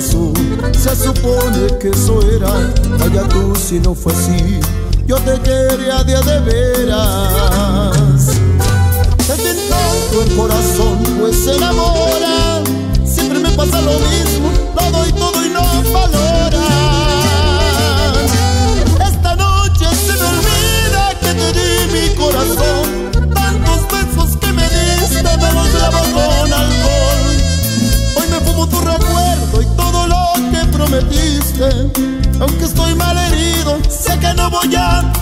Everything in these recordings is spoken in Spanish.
Se supone que eso era, vaya tú si no fue así. Yo te quería de de veras. Aunque estoy mal herido, sé que no voy a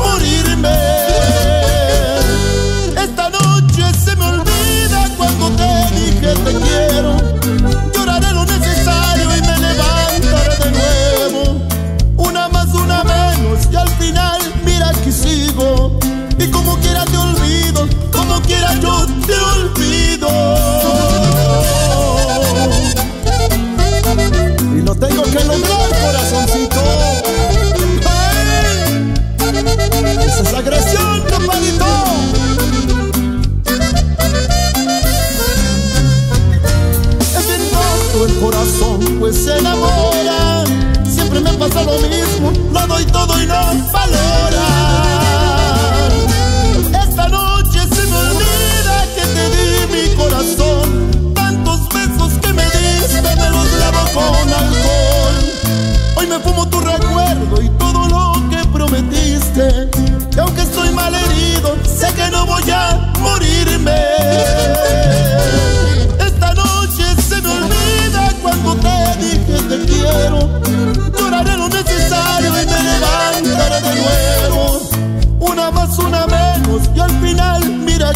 corazón, pues se enamora. Siempre me pasa lo mismo, lo doy todo y no valora. Esta noche se me olvida que te di mi corazón. Tantos besos que me diste me los lavo con alcohol. Hoy me fumo tu recuerdo y todo lo que prometiste. Y aunque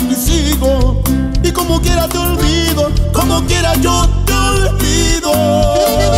te sigo y como quiera te olvido, como quiera yo te olvido.